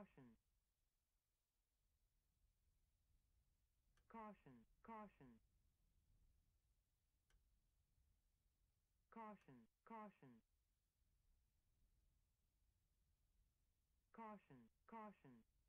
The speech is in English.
Caution, caution, caution, caution, caution, caution, caution.